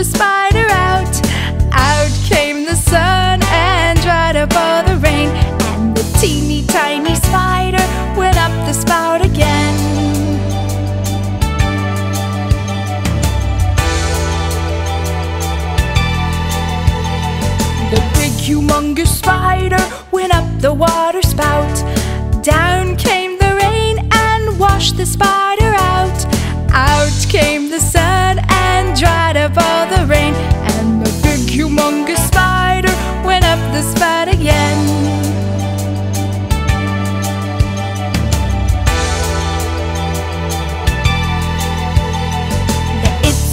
The spider out. Out came the sun and dried up all the rain. And the teeny tiny spider went up the spout again. The big humongous spider went up the water spout. Down came the rain and washed the spider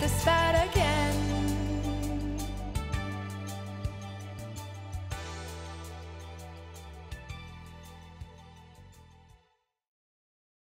the spat again.